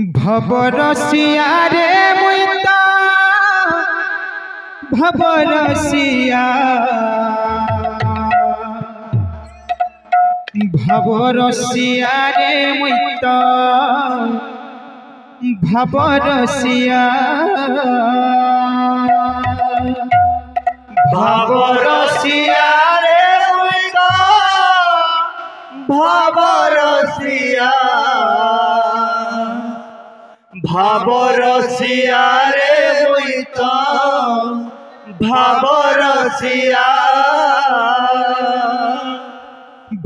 ভবরসিয়া ভবরসিয়ারে মুইতা ভবরসিয়া। ভাবরসিয়া রে মুইতা ভাবরসিয়া। ভাবরসিয়া রে মুইতা ভাবরসিয়া।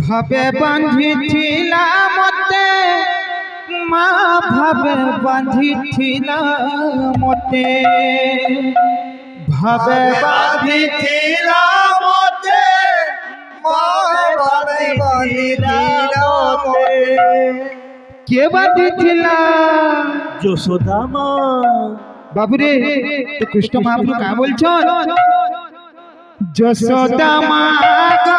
ভাবে বাঁধিছিলা মতে মা ভাবে বাঁধিছিলা মতে। ভাবে বাঁধিছিলা মতে মই বাঁধিছিলা মতে কে বাঁধিছিলা যশোদা মা বাবুরে তো কৃষ্ণ মহাপ্রভু কা বলছন যশোদা মা গো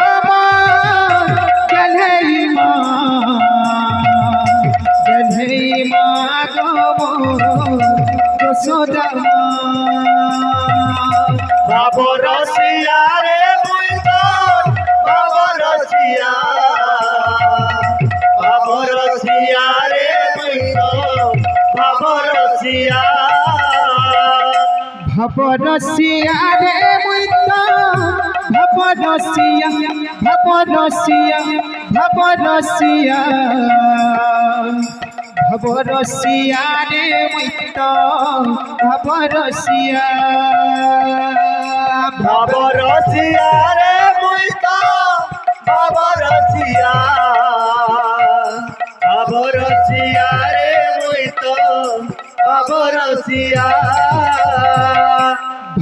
গেলেই মা গেলেই মা গো যশোদা মা বাবরসিয়া রে বাবরসিয়া ভবরসিয়া রে মুইতা ভবরসিয়া ভবরসিয়া ভবরসিয়া ভবরসিয়া রে মুইতা ভবরসিয়া বাবরসিয়া রে মুইতো বাবরসিয়া বাবরসিয়া রে মুইতো বাবরসিয়া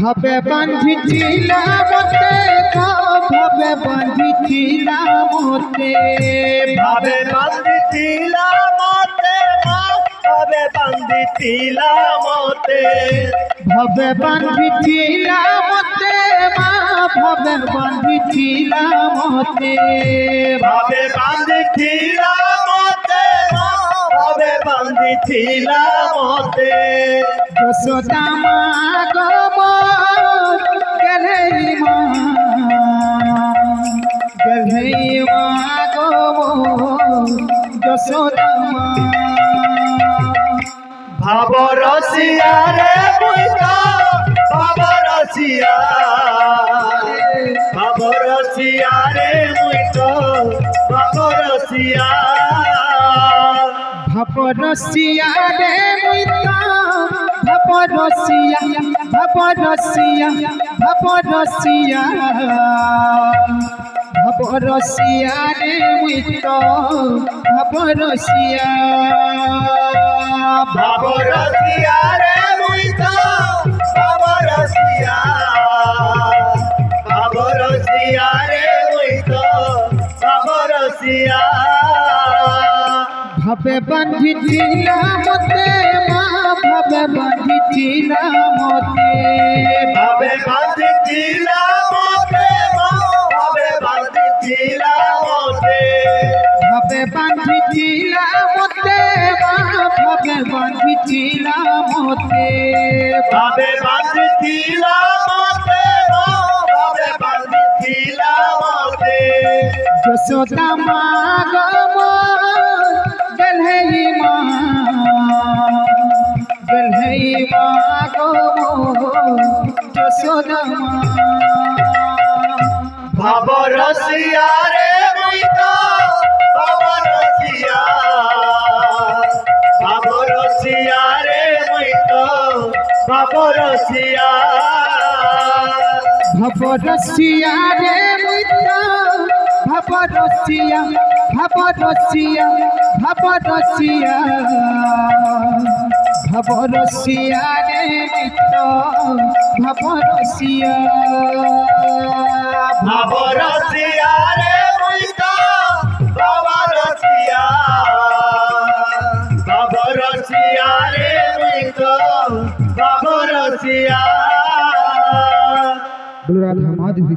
ভাবে বাঁধিছিলা মতে গো, ভাবে বাঁধিছিলা মতে ভাবে বান্দিছিলা মতে মা ভাবে বান্দিছিলা মতে ভাবে বাঁধিছিলা মতে মা ভাবে বাঁধিছিলা মতে ভাবে বান্দিছিলা মতে মা ভাবে বান্দিছিলা মতে যশোদা মা গেলেই মা গেলেই মা গো যশোদা মা ভাবরসিয়া রে মুইতা ভাবরসিয়া ভাবরসিয়া রে মুইতা ভাবরসিয়া ভবরসিয়া রে মুইতা ভবরসিয়া ভবরসিয়া ভবরসিয়া ভবরসিয়া রে মুইতা ভবরসিয়া ভাবরসিয়া রে মুইতা ভাবরসিয়া ভাবরসিয়া রে মুইতা ভাবরসিয়া भबे बंधी चीना मोते माँ बंधी चीना मोते भबे बंधी चीना मोते माँ भवे बंधिचिना मोते भवे बंधिचिना मोते भबे बंधी चीना मोते भबे बंधी चीना मोते माँ बंधी चीना मोते जसोदा माँ গম গলহেই মা গলহেই মা গম যশোদা মা ভাবরসিয়া রে মুইতো ভাবরসিয়া ভাবরসিয়া রে মুইতো ভাবরসিয়া ভবরসিয়া রে মুইতা ভবরসিয়া ভবরসিয়া ভবরসিয়া ভবরসিয়া রে মুইতা ভবরসিয়া ভাবরসিয়া রে মুইতো ভাবরসিয়া ভাবরসিয়া রে মুইতো ভাবরসিয়া বলো রাধা মাধবী